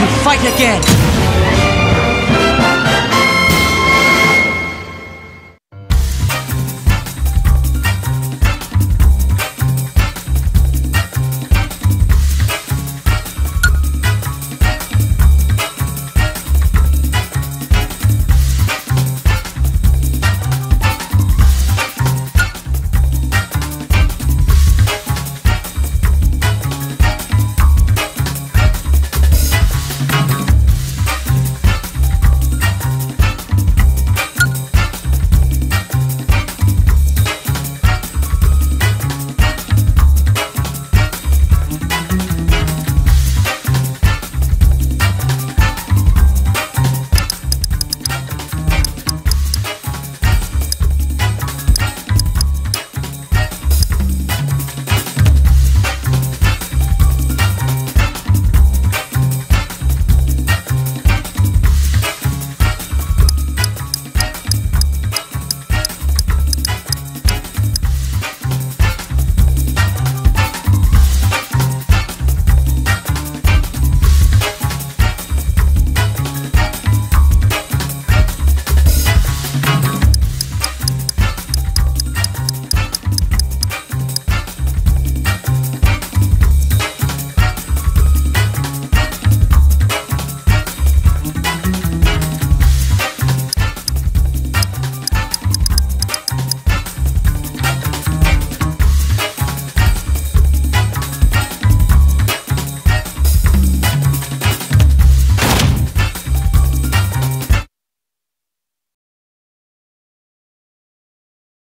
to fight again!